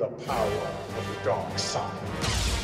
the power of the dark side.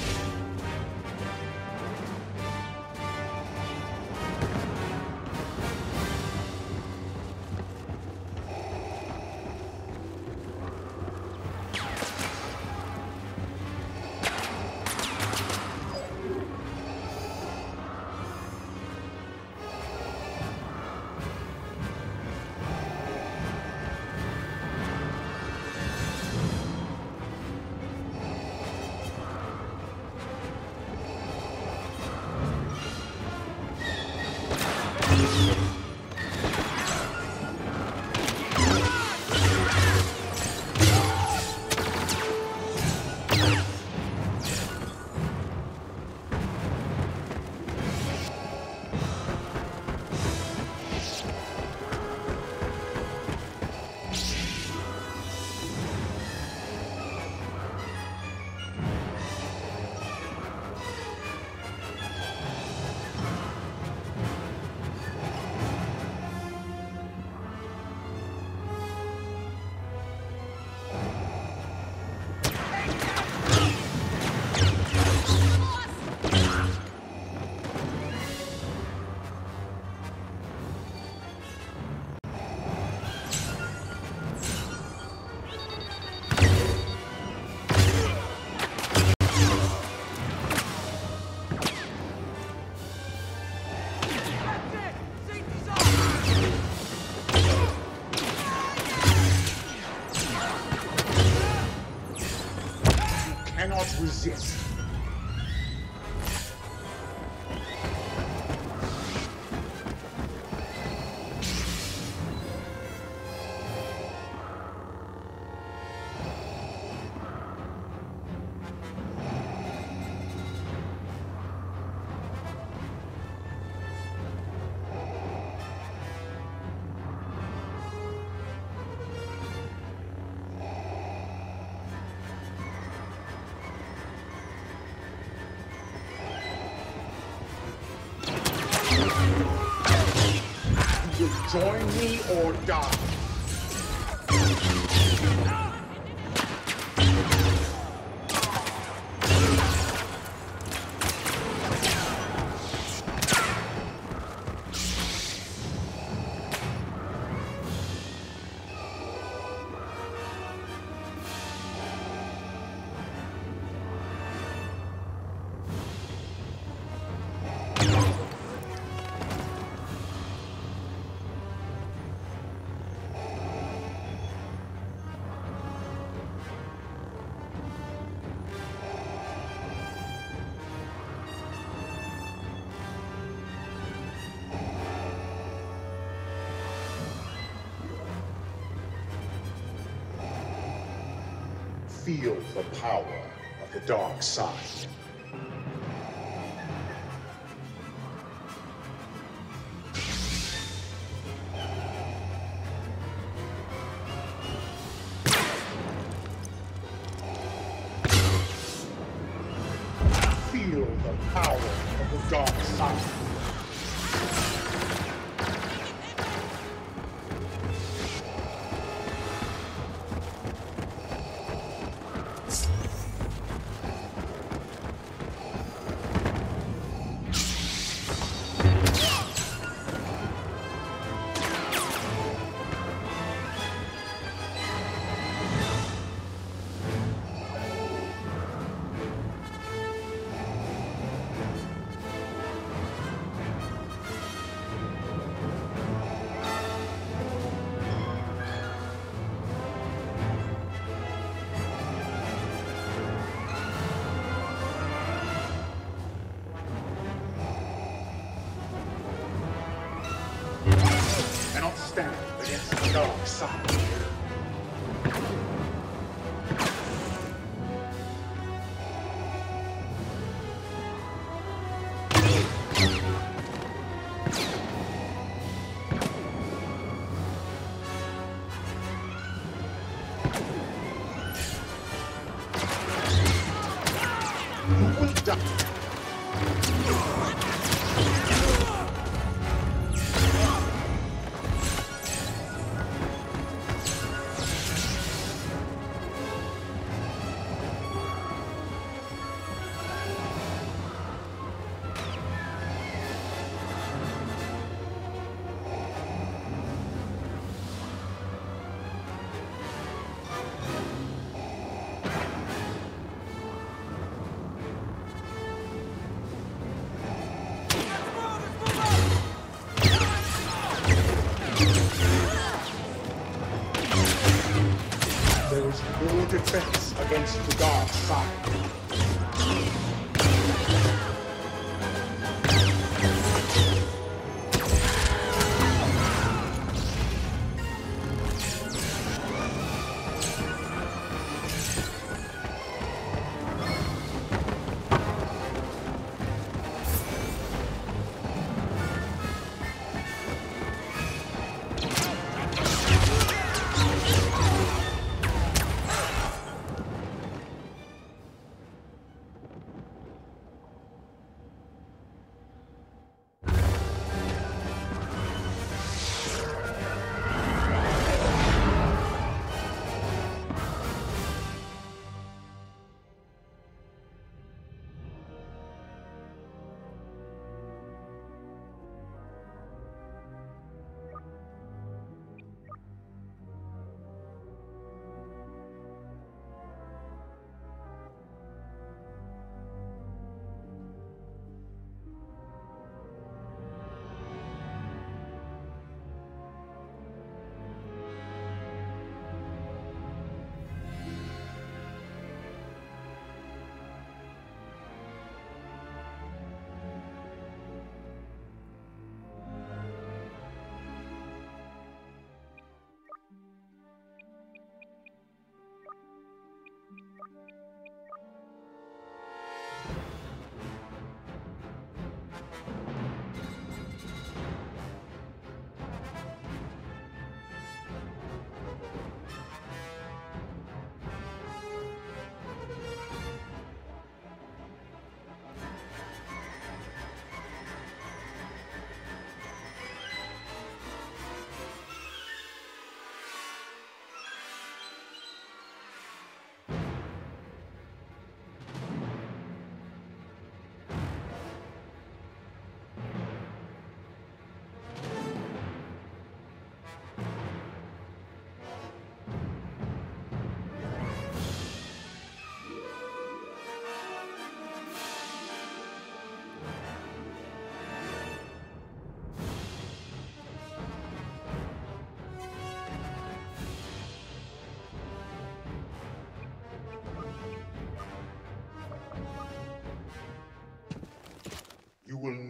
Resist. Join me or die. Feel the power of the dark side. Feel the power of the dark side. Side.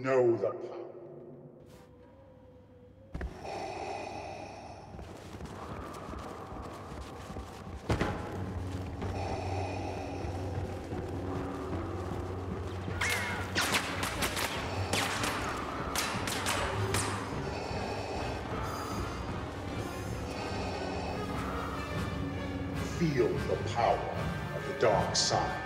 Know the. Feel the power of the dark side.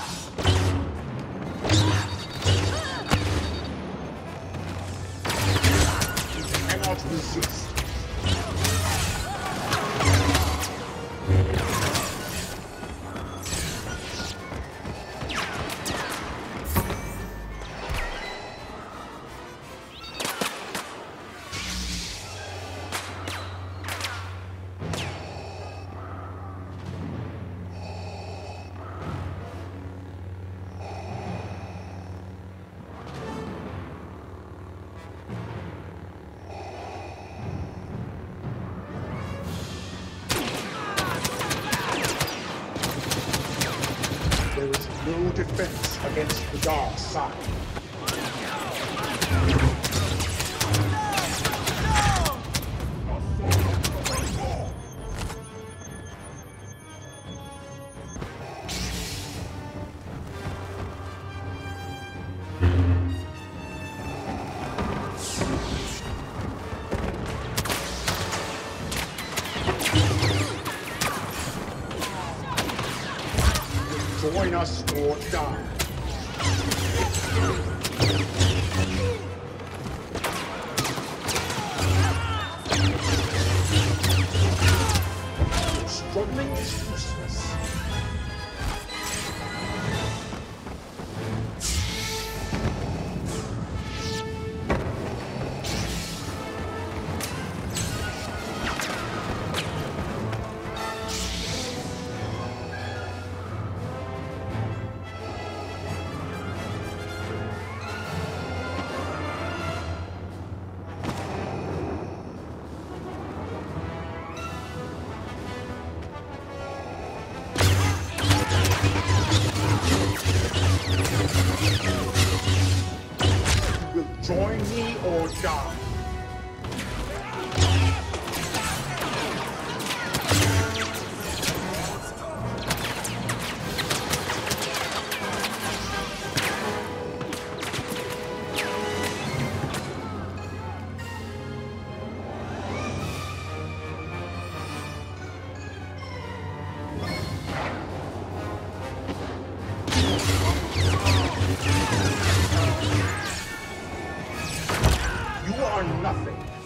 defense against the dark side. Join me or die. You are nothing.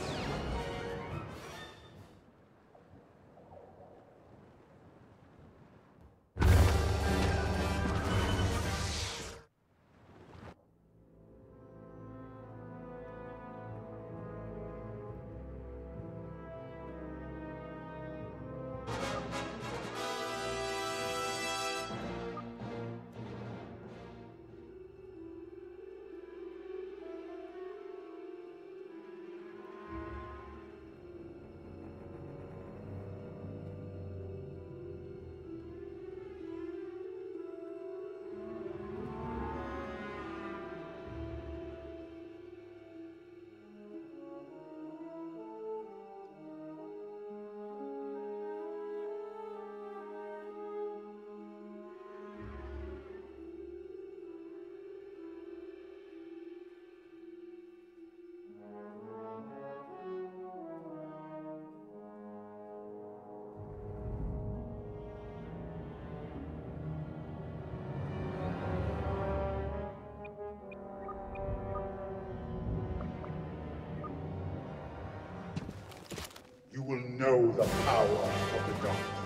You will know the power of the dark.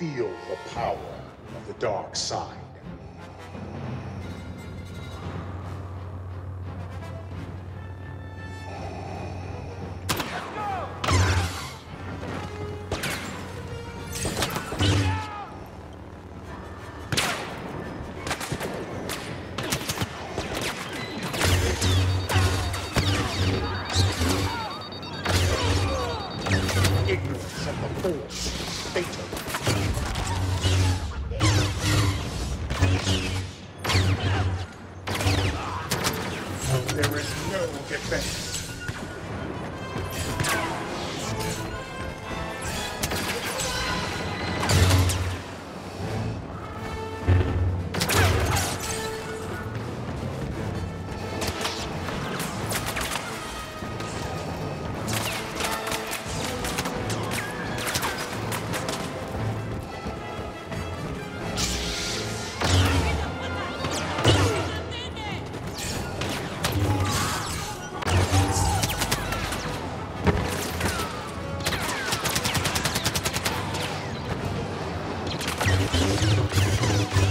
Feel the power of the dark side. There is no defense. Chose this path.